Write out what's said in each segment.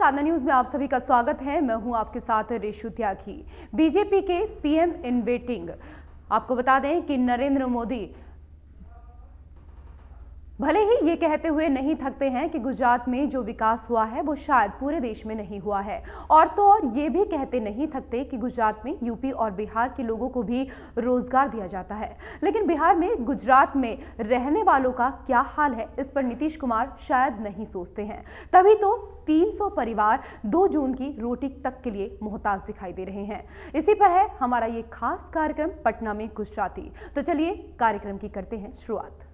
साधना news में आप सभी का स्वागत है। मैं हूँ आपके साथ रेशु त्यागी। बीजेपी के पीएम इन वेटिंग। आपको बता दें कि नरेंद्र मोदी भले ही ये कहते हुए नहीं थकते हैं कि गुजरात में जो विकास हुआ है, वो शायद पूरे देश में नहीं हुआ है। और तो और ये भी कहते नहीं थकते कि गुजरात में यूपी और बिहार के लोगों को भी रोज़गार दिया जाता है। लेकिन बिहार में, गुजरात में रहने वालों का क्या हाल है, इस पर नीतीश कुमार शायद नहीं सोचते हैं। तभी तो 300 परिवार 2 जून की रोटी तक के लिए मोहताज दिखाई दे रहे हैं। इसी पर है हमारा ये खास कार्यक्रम पटना में गुजराती। तो चलिए कार्यक्रम की करते हैं शुरुआत।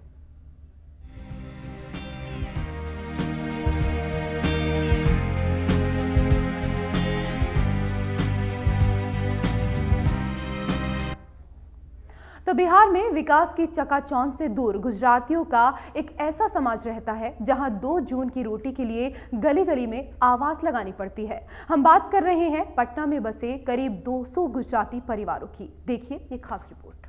तो बिहार में विकास की चकाचौंध से दूर गुजरातियों का एक ऐसा समाज रहता है जहाँ दो जून की रोटी के लिए गली गली में आवाज़ लगानी पड़ती है। हम बात कर रहे हैं पटना में बसे करीब 200 गुजराती परिवारों की। देखिए ये खास रिपोर्ट।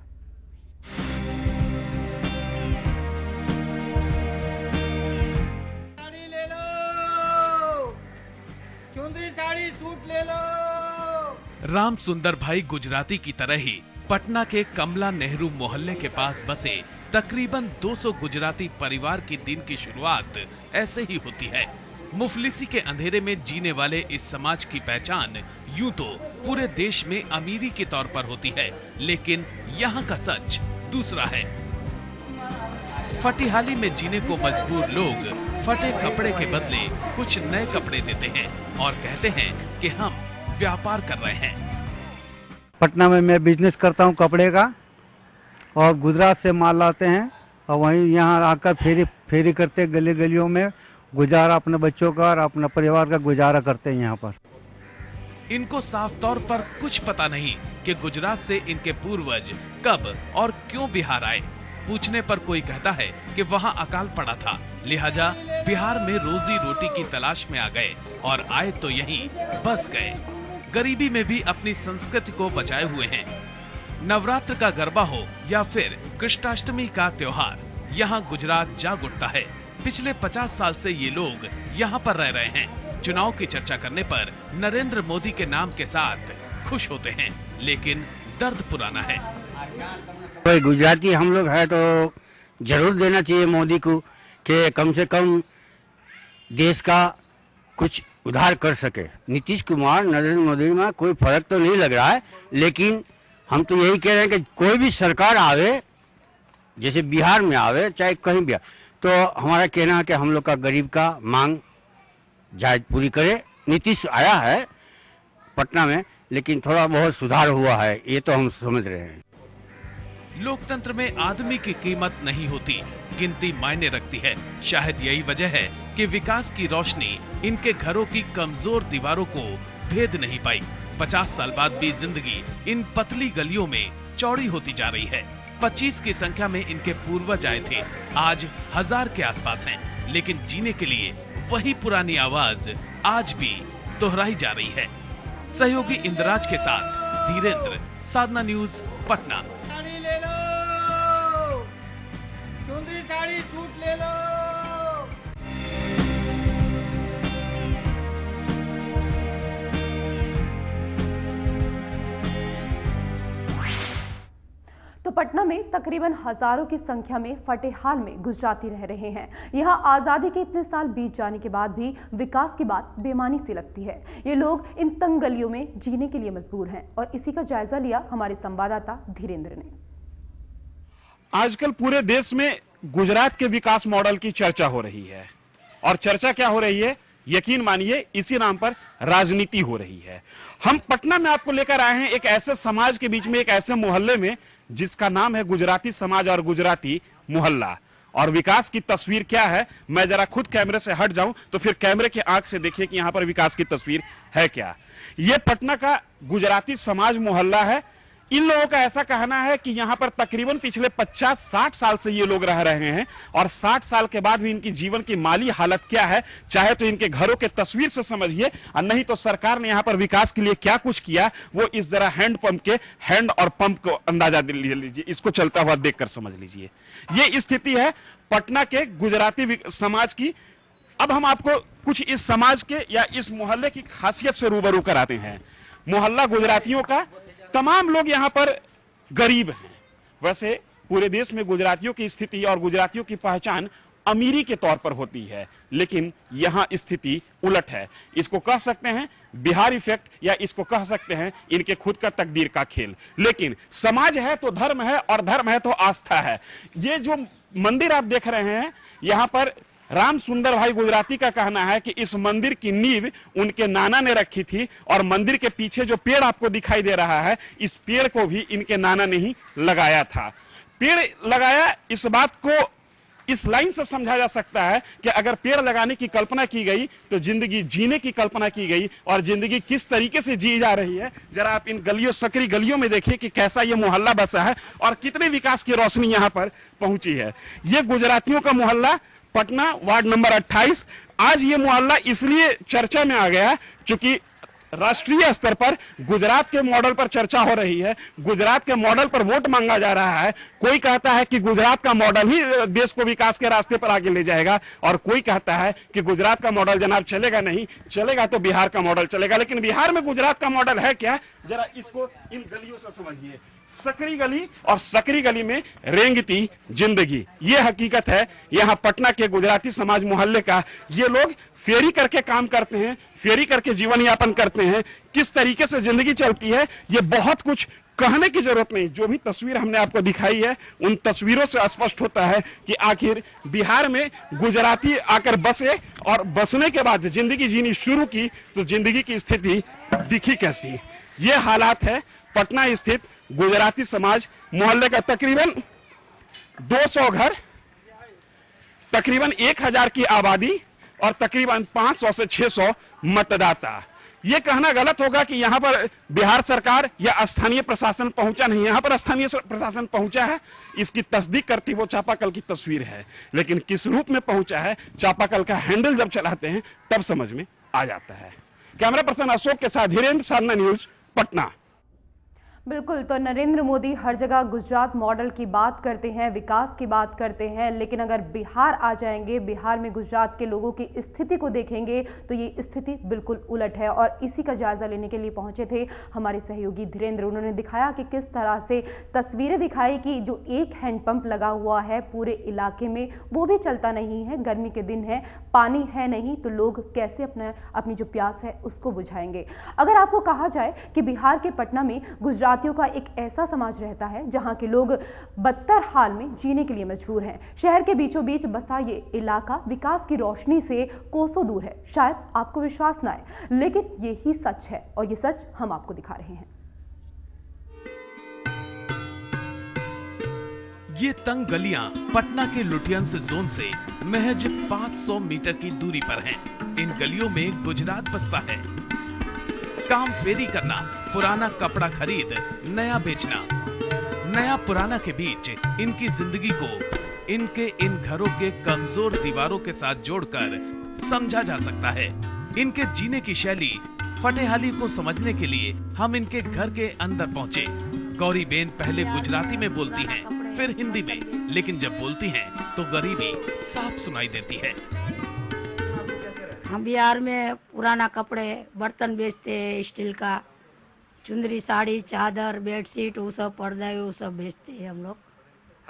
साड़ी ले लो। चुंदरी साड़ी सूट ले लो। राम सुंदर भाई गुजराती की तरह ही पटना के कमला नेहरू मोहल्ले के पास बसे तकरीबन 200 गुजराती परिवार की दिन की शुरुआत ऐसे ही होती है। मुफलिसी के अंधेरे में जीने वाले इस समाज की पहचान यूँ तो पूरे देश में अमीरी के तौर पर होती है, लेकिन यहाँ का सच दूसरा है। फटिहाली में जीने को मजबूर लोग फटे कपड़े के बदले कुछ नए कपड़े देते हैं और कहते हैं कि हम व्यापार कर रहे हैं। पटना में मैं बिज़नेस करता हूँ कपड़े का और गुजरात से माल लाते हैं और वहीं यहाँ आकर फेरी फेरी करते गली गलियों में, गुजारा अपने बच्चों का और अपने परिवार का गुजारा करते हैं यहाँ पर। इनको साफ़ तौर पर कुछ पता नहीं कि गुजरात से इनके पूर्वज कब और क्यों बिहार आए। पूछने पर कोई कहता है कि वहाँ अकाल पड़ा था। लिहाजा बिहार में रोजी रोटी की तलाश में आ गए और आए तो यहीं बस गए। गरीबी में भी अपनी संस्कृति को बचाए हुए हैं। नवरात्र का गरबा हो या फिर कृष्णाष्टमी का त्योहार, यहाँ गुजरात जाग उठता है। पिछले 50 साल से ये लोग यहाँ पर रह रहे हैं। चुनाव की चर्चा करने पर नरेंद्र मोदी के नाम के साथ खुश होते हैं, लेकिन दर्द पुराना है। कोई गुजराती हम लोग है तो ज़रूर देना चाहिए मोदी को कि कम से कम देश का कुछ उधार कर सके। नीतीश कुमार, नरेंद्र मोदी में कोई फ़र्क तो नहीं लग रहा है, लेकिन हम तो यही कह रहे हैं कि कोई भी सरकार आवे, जैसे बिहार में आवे, चाहे कहीं भी तो हमारा कहना है कि हम लोग का गरीब का मांग जायज़ पूरी करे। नीतीश आया है पटना में, लेकिन थोड़ा बहुत सुधार हुआ है, ये तो हम समझ रहे हैं। लोकतंत्र में आदमी की कीमत नहीं होती, गिनती मायने रखती है। शायद यही वजह है कि विकास की रोशनी इनके घरों की कमज़ोर दीवारों को भेद नहीं पाई। पचास साल बाद भी ज़िंदगी इन पतली गलियों में चौड़ी होती जा रही है। पच्चीस की संख्या में इनके पूर्वज आए थे, आज हज़ार के आसपास हैं, लेकिन जीने के लिए वही पुरानी आवाज़ आज भी दोहराई जा रही है। सहयोगी इंद्राज के साथ धीरेन्द्र, साधना न्यूज़, पटना। चुंदरी साड़ी सूट ले लो तो पटना में तकरीबन हज़ारों की संख्या में फटेहाल में गुजराती रह रहे हैं। यहाँ आज़ादी के इतने साल बीत जाने के बाद भी विकास की बात बेमानी सी लगती है। ये लोग इन तंग गलियों में जीने के लिए मजबूर हैं और इसी का जायजा लिया हमारे संवाददाता धीरेन्द्र ने। आजकल पूरे देश में गुजरात के विकास मॉडल की चर्चा हो रही है। और चर्चा क्या हो रही है? यकीन मानिए, इसी नाम पर राजनीति हो रही है। हम पटना में आपको लेकर आए हैं एक ऐसे समाज के बीच में, एक ऐसे मोहल्ले में, जिसका नाम है गुजराती समाज और गुजराती मोहल्ला। और विकास की तस्वीर क्या है? मैं जरा खुद कैमरे से हट जाऊँ तो फिर कैमरे के आँख से देखिए कि यहाँ पर विकास की तस्वीर है क्या। यह पटना का गुजराती समाज मोहल्ला है इन लोगों का ऐसा कहना है कि यहाँ पर तकरीबन पिछले 50-60 साल से ये लोग रह रहे हैं और 60 साल के बाद भी इनकी जीवन की माली हालत क्या है, चाहे तो इनके घरों के तस्वीर से समझिए, और नहीं तो सरकार ने यहाँ पर विकास के लिए क्या कुछ किया, वो इस जरा हैंड पंप के, हैंड और पंप को अंदाज़ा लीजिए। इसको चलता हुआ देखकर समझ लीजिए। ये स्थिति है पटना के गुजराती समाज की। अब हम आपको कुछ इस समाज के या इस मोहल्ले की खासियत से रूबरू कराते हैं। मोहल्ला गुजरातियों का तमाम लोग यहाँ पर गरीब हैं। वैसे पूरे देश में गुजरातियों की स्थिति और गुजरातियों की पहचान अमीरी के तौर पर होती है, लेकिन यहाँ स्थिति उलट है। इसको कह सकते हैं बिहार इफ़ेक्ट, या इसको कह सकते हैं इनके खुद का तकदीर का खेल। लेकिन समाज है तो धर्म है और धर्म है तो आस्था है। ये जो मंदिर आप देख रहे हैं, यहाँ पर राम सुंदर भाई गुजराती का कहना है कि इस मंदिर की नींव उनके नाना ने रखी थी और मंदिर के पीछे जो पेड़ आपको दिखाई दे रहा है, इस पेड़ को भी इनके नाना ने ही लगाया था। पेड़ लगाया, इस बात को इस लाइन से समझा जा सकता है कि अगर पेड़ लगाने की कल्पना की गई तो ज़िंदगी जीने की कल्पना की गई और ज़िंदगी किस तरीके से जी जा रही है। जरा आप इन गलियों, सकरी गलियों में देखिए कि कैसा ये मोहल्ला बसा है और कितने विकास की रोशनी यहाँ पर पहुँची है। ये गुजरातियों का मोहल्ला पटना, वार्ड नंबर 28 आज ये मोहल्ला इसलिए चर्चा में आ गया क्योंकि राष्ट्रीय स्तर पर गुजरात के मॉडल पर चर्चा हो रही है, गुजरात के मॉडल पर वोट मांगा जा रहा है। कोई कहता है कि गुजरात का मॉडल ही देश को विकास के रास्ते पर आगे ले जाएगा, और कोई कहता है कि गुजरात का मॉडल जनाब चलेगा नहीं, चलेगा तो बिहार का मॉडल चलेगा, लेकिन बिहार में गुजरात का मॉडल है क्या? जरा इसको इन गलियों से समझिए। सकरी गली और सकरी गली में रेंगती ज़िंदगी। ये हकीकत है, यहाँ पटना के गुजराती समाज मोहल्ले का ये लोग फेरी करके काम करते हैं, फेरी करके जीवन यापन करते हैं। किस तरीके से ज़िंदगी चलती है, ये बहुत कुछ कहने की ज़रूरत नहीं। जो भी तस्वीर हमने आपको दिखाई है, उन तस्वीरों से स्पष्ट होता है कि आखिर बिहार में गुजराती आकर बसे और बसने के बाद ज़िंदगी जीनी शुरू की तो ज़िंदगी की स्थिति दिखी कैसी? ये हालात है, पटना स्थित गुजराती समाज मोहल्ले का तकरीबन 200 घर, तकरीबन 1000 की आबादी और तकरीबन 500 से 600 मतदाता। ये कहना गलत होगा कि यहाँ पर बिहार सरकार या स्थानीय प्रशासन पहुँचा नहीं। यहाँ पर स्थानीय प्रशासन पहुँचा है, इसकी तस्दीक करती वो चापाकल की तस्वीर है। लेकिन किस रूप में पहुँचा है, चापाकल का हैंडल जब चलाते हैं, तब समझ में आ जाता है। कैमरा पर्सन अशोक के साथ धीरेन्द्र, साधना न्यूज़, पटना। बिल्कुल तो नरेंद्र मोदी हर जगह गुजरात मॉडल की बात करते हैं, विकास की बात करते हैं, लेकिन अगर बिहार आ जाएँगे, बिहार में गुजरात के लोगों की स्थिति को देखेंगे तो ये स्थिति बिल्कुल उलट है और इसी का जायजा लेने के लिए पहुँचे थे हमारे सहयोगी धीरेन्द्र। उन्होंने दिखाया कि किस तरह से तस्वीरें दिखाई कि जो एक हैंडपम्प लगा हुआ है पूरे इलाके में, वो भी चलता नहीं है, गर्मी के दिन है, पानी है नहीं तो लोग कैसे अपना, अपनी जो प्यास है उसको बुझाएँगे? अगर आपको कहा जाए कि बिहार के पटना में गुजरात गुजरातियों का एक ऐसा समाज रहता है जहाँ के लोग बदतर हाल में जीने के लिए मजबूर हैं। शहर के बीचों बीच बसा ये इलाका विकास की रोशनी से कोसों दूर है। शायद आपको विश्वास ना आए, लेकिन ये ही सच है और ये सच हम आपको दिखा रहे हैं। ये तंग गलियाँ पटना के लुटियंस जोन से महज 500 मीटर की दूरी पर हैं। इन गलियों में गुजरात बसता है। काम फेरी करना पुराना कपड़ा खरीद नया बेचना। नया पुराना के बीच इनकी ज़िंदगी को इनके इन घरों के कमज़ोर दीवारों के साथ जोड़कर समझा जा सकता है। इनके जीने की शैली फटेहाली को समझने के लिए हम इनके घर के अंदर पहुँचे। गौरी बेन पहले गुजराती में बोलती हैं, फिर हिंदी में। लेकिन जब बोलती हैं तो गरीबी साफ़ सुनाई देती है। हम बिहार में पुराना कपड़े बर्तन बेचते हैं स्टील का। चुंदरी साड़ी चादर बेडशीट वो सब पर्दा वो सब बेचते हैं हम लोग।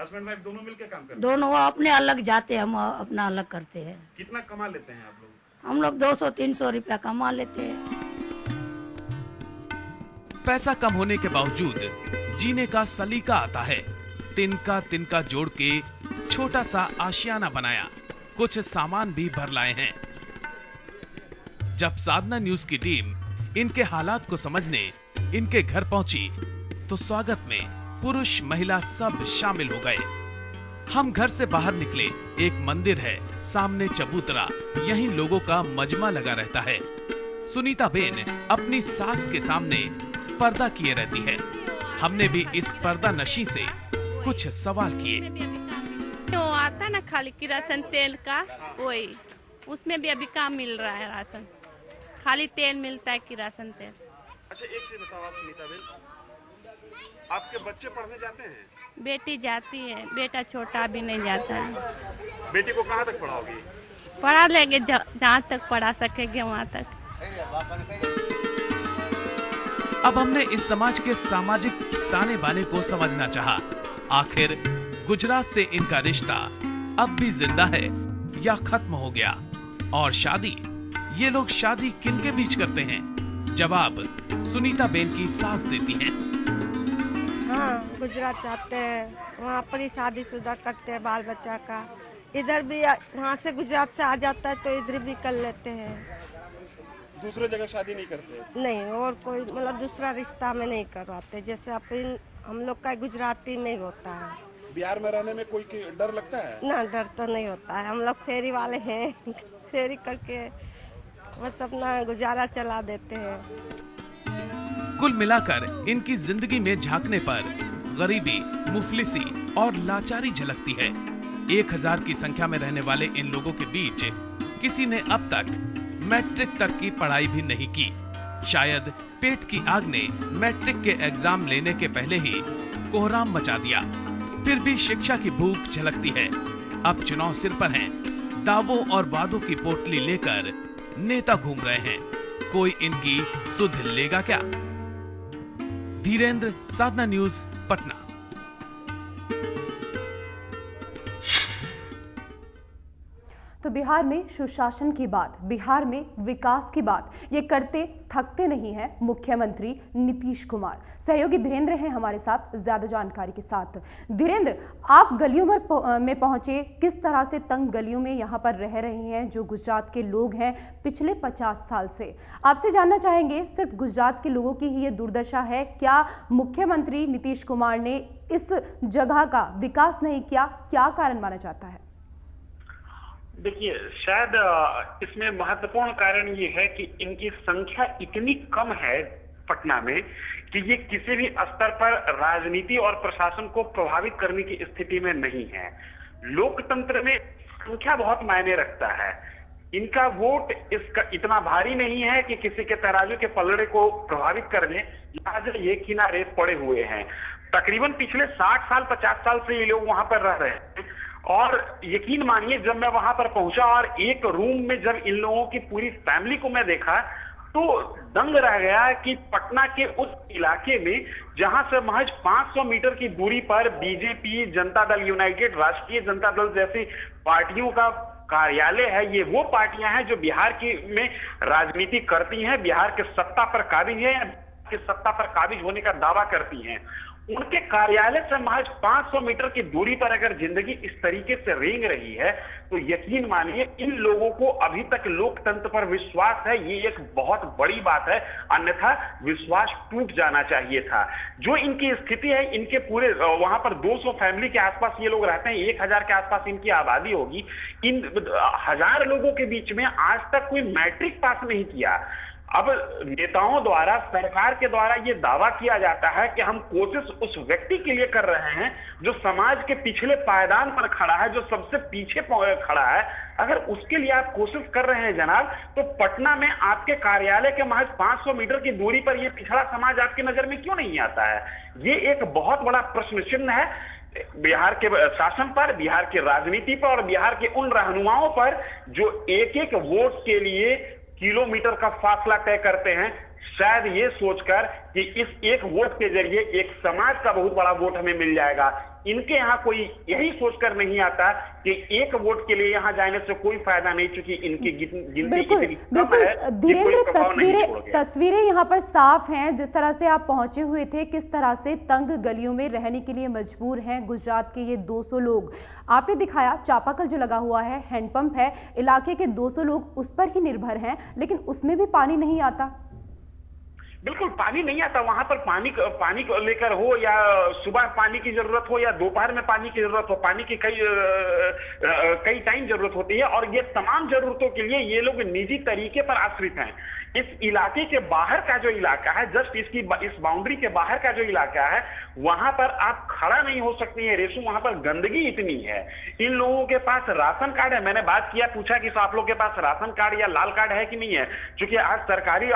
हस्बैंड वाइफ दोनों मिलकर काम करते दोनों अपने अलग जाते हैं हम अपना अलग करते हैं। कितना कमा लेते हैं आप लोग? हम लोग दो सौ तीन सौ रुपया कमा लेते हैं। पैसा कम होने के बावजूद जीने का सलीका आता है। तिनका तिनका जोड़ के छोटा सा आशियाना बनाया। कुछ सामान भी भर लाए हैं। जब साधना न्यूज़ की टीम इनके हालात को समझने इनके घर पहुँची तो स्वागत में पुरुष महिला सब शामिल हो गए। हम घर से बाहर निकले, एक मंदिर है, सामने चबूतरा, यहीं लोगों का मजमा लगा रहता है। सुनीता बेन अपनी सास के सामने पर्दा किए रहती है। हमने भी इस पर्दा नशी से कुछ सवाल किए। तो आता ना खाली की राशन तेल का? वही उसमें भी अभी काम मिल रहा है राशन। खाली तेल मिलता है कि राशन तेल? अच्छा एक चीज़ बताओ आप सुनीता बेन। आपके बच्चे पढ़ने जाते हैं? बेटी जाती है। बेटा छोटा भी नहीं जाता है। बेटी को कहाँ तक पढ़ाओगी? पढ़ा लेंगे जहाँ तक पढ़ा सकेंगे वहाँ तक। अब हमने इस समाज के सामाजिक ताने बाने को समझना चाहा। आखिर गुजरात से इनका रिश्ता अब भी ज़िंदा है या खत्म हो गया? और शादी? ये लोग शादी किन के बीच करते हैं? जवाब सुनीता बेन की सास देती हैं। हाँ गुजरात जाते हैं। वहाँ पर ही शादीशुदा करते हैं बाल बच्चा का। इधर भी वहाँ से गुजरात से आ जाता है तो इधर भी कर लेते हैं। दूसरे जगह शादी नहीं करते? नहीं और कोई मतलब दूसरा रिश्ता में नहीं करवाते। जैसे अपन हम लोग का गुजराती में ही होता है। बिहार में रहने में कोई डर लगता है? ना डर तो नहीं होता है। हम लोग फेरी वाले हैं। फेरी करके बस अपना गुजारा चला देते हैं। कुल मिलाकर इनकी ज़िंदगी में झांकने पर गरीबी, मुफलिसी और लाचारी झलकती है। एक हज़ार की संख्या में रहने वाले इन लोगों के बीच किसी ने अब तक मैट्रिक तक की पढ़ाई भी नहीं की। शायद पेट की आग ने मैट्रिक के एग्ज़ाम लेने के पहले ही कोहराम मचा दिया। फिर भी शिक्षा की भूख झलकती है। अब चुनाव सिर पर हैं। दावों और वादों की पोटली लेकर नेता घूम रहे हैं। कोई इनकी सुध लेगा क्या? धीरेन्द्र, साधना न्यूज़, पटना। तो बिहार में सुशासन की बात, बिहार में विकास की बात, ये करते थकते नहीं हैं मुख्यमंत्री नीतीश कुमार। सहयोगी धीरेन्द्र हैं हमारे साथ, ज़्यादा जानकारी के साथ। धीरेन्द्र, आप गलियों पह- में पहुँचे, किस तरह से तंग गलियों में यहाँ पर रह रहे हैं जो गुजरात के लोग हैं पिछले 50 साल से? आपसे जानना चाहेंगे, सिर्फ़ गुजरात के लोगों की ही ये दुर्दशा है, क्या मुख्यमंत्री नीतीश कुमार ने इस जगह का विकास नहीं किया? क्या कारण माना जाता है? देखिए, शायद इसमें महत्वपूर्ण कारण ये है कि इनकी संख्या इतनी कम है पटना में कि ये किसी भी स्तर पर राजनीति और प्रशासन को प्रभावित करने की स्थिति में नहीं है। लोकतंत्र में संख्या बहुत मायने रखता है। इनका वोट इसका इतना भारी नहीं है कि किसी के तराजू के पलड़े को प्रभावित कर ले ये किनारे पड़े हुए हैं। तकरीबन पिछले 60 साल 50 साल से ये लोग वहाँ पर रह रहे हैं। और यकीन मानिए, जब मैं वहाँ पर पहुँचा और एक रूम में जब इन लोगों की पूरी फैमिली को मैं देखा तो दंग रह गया कि पटना के उस इलाके में, जहाँ से महज 500 मीटर की दूरी पर बीजेपी जनता दल यूनाइटेड, राष्ट्रीय जनता दल जैसी पार्टियों का कार्यालय है, ये वो पार्टियाँ हैं जो बिहार की में राजनीति करती हैं, बिहार के सत्ता पर काबिज है या के सत्ता पर काबिज होने का दावा करती हैं। उनके कार्यालय से महज 500 मीटर की दूरी पर अगर ज़िंदगी इस तरीके से रेंग रही है तो यकीन मानिए, इन लोगों को अभी तक लोकतंत्र पर विश्वास है, ये एक बहुत बड़ी बात है। अन्यथा विश्वास टूट जाना चाहिए था। जो इनकी स्थिति है, इनके पूरे वहाँ पर 200 फैमिली के आसपास ये लोग रहते हैं, एक हज़ार के आसपास इनकी आबादी होगी। इन हज़ार लोगों के बीच में आज तक कोई मैट्रिक पास नहीं किया। अब नेताओं द्वारा, सरकार के द्वारा ये दावा किया जाता है कि हम कोशिश उस व्यक्ति के लिए कर रहे हैं जो समाज के पिछले पायदान पर खड़ा है, जो सबसे पीछे खड़ा है। अगर उसके लिए आप कोशिश कर रहे हैं जनाब तो पटना में आपके कार्यालय के महज 500 मीटर की दूरी पर यह पिछड़ा समाज आपकी नज़र में क्यों नहीं आता है? ये एक बहुत बड़ा प्रश्न चिन्ह है। बिहार के शासन पर, बिहार की राजनीति पर और बिहार के उन रहनुमाओं पर जो एक एक वोट के लिए किलोमीटर का फासला तय करते हैं। शायद ये सोचकर कि इस एक वोट के ज़रिए एक समाज का बहुत बड़ा वोट हमें मिल जाएगा। इनके यहाँ कोई यही सोचकर नहीं आता कि एक वोट के लिए यहाँ जाने से कोई फ़ायदा नहीं चूँकि इनकी गिन- गिनती बिल्कुल इतनी बिल्कुल धीरेन्द्र तस्वीरें तस्वीरें यहाँ पर साफ़ हैं जिस तरह से आप पहुँचे हुए थे किस तरह से तंग गलियों में रहने के लिए मजबूर हैं गुजरात के ये 200 लोग। आपने दिखाया चापाकल जो लगा हुआ है हैंडपंप है इलाके के 200 लोग उस पर ही निर्भर हैं लेकिन उसमें भी पानी नहीं आता। बिल्कुल, पानी नहीं आता। वहाँ पर पानी पानी को लेकर हो या सुबह पानी की ज़रूरत हो या दोपहर में पानी की ज़रूरत हो, पानी की कई कई टाइम ज़रूरत होती है। और ये तमाम जरूरतों के लिए ये लोग निजी तरीके पर आश्रित हैं। इस इलाके के बाहर का जो इलाका है, जस्ट इसकी इस बाउंड्री के बाहर का जो इलाका है, वहाँ पर आप खड़ा नहीं हो सकती है। रेशू वहाँ पर गंदगी इतनी है। इन लोगों के पास राशन कार्ड है। मैंने बात किया, पूछा कि आप लोग के पास राशन कार्ड या लाल कार्ड है कि नहीं है? क्योंकि आज सरकारी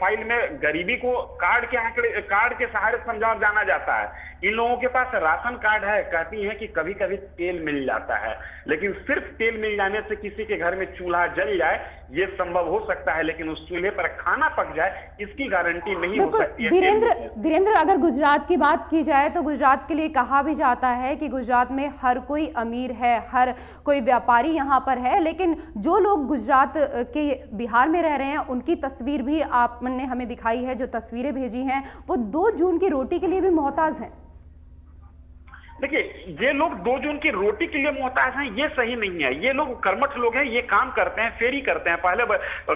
फ़ाइल में गरीबी को कार्ड के आंकड़े, कार्ड के सहारे समझा, जाना जाता है। इन लोगों के पास राशन कार्ड है। कहती है कि कभी कभी तेल मिल जाता है। लेकिन सिर्फ़ तेल मिल जाने से किसी के घर में चूल्हा जल जाए ये संभव हो सकता है लेकिन उस चूल्हे पर खाना पक जाए इसकी गारंटी नहीं हो सकती है धीरेन्द्र। धीरेन्द्र अगर गुजरात की बात की जाए तो गुजरात के लिए कहा भी जाता है कि गुजरात में हर कोई अमीर है हर कोई व्यापारी यहाँ पर है लेकिन जो लोग गुजरात के बिहार में रह रहे हैं उनकी तस्वीर भी आपने हमें दिखाई है जो तस्वीरें भेजी हैं वो दो जून की रोटी के लिए भी मोहताज हैं देखिए, ये लोग दो जून की रोटी के लिए मोहताज हैं, ये सही नहीं है। ये लोग कर्मठ लोग हैं, ये काम करते हैं, फेरी करते हैं। पहले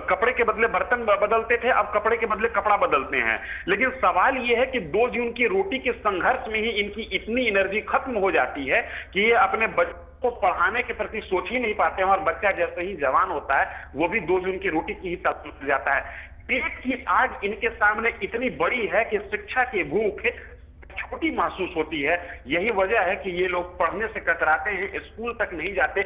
कपड़े के बदले बर्तन बदलते थे, अब कपड़े के बदले कपड़ा बदलते हैं। लेकिन सवाल ये है कि दो जून की रोटी के संघर्ष में ही इनकी इतनी एनर्जी खत्म हो जाती है कि ये अपने बच्चों को पढ़ाने के प्रति सोच ही नहीं पाते हैं और बच्चा जैसे ही जवान होता है, वो भी दो जून की रोटी की ही में जाता है। पेट की आग इनके सामने इतनी बड़ी है कि शिक्षा की भूख छोटी महसूस होती है। यही वजह है कि ये लोग पढ़ने से कतराते हैं, स्कूल तक नहीं जाते।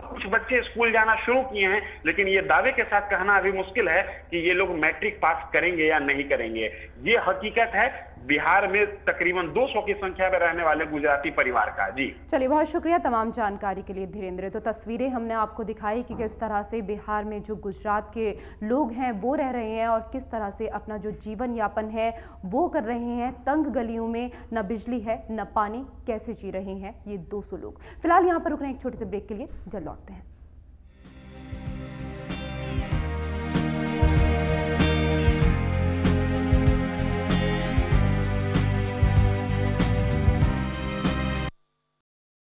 कुछ बच्चे स्कूल जाना शुरू किए हैं, लेकिन ये दावे के साथ कहना अभी मुश्किल है कि ये लोग मैट्रिक पास करेंगे या नहीं करेंगे। ये हकीकत है बिहार में तकरीबन 200 की संख्या में रहने वाले गुजराती परिवार का जी। चलिए, बहुत शुक्रिया तमाम जानकारी के लिए धीरेन्द्र तो तस्वीरें हमने आपको दिखाई कि किस तरह से बिहार में जो गुजरात के लोग हैं, वो रह रहे हैं और किस तरह से अपना जो जीवन यापन है, वो कर रहे हैं। तंग गलियों में न बिजली है, न पानी। कैसे जी रहे हैं ये 200 लोग। फ़िलहाल यहाँ पर रुकना एक छोटे से ब्रेक के लिए जल्द लौटते हैं।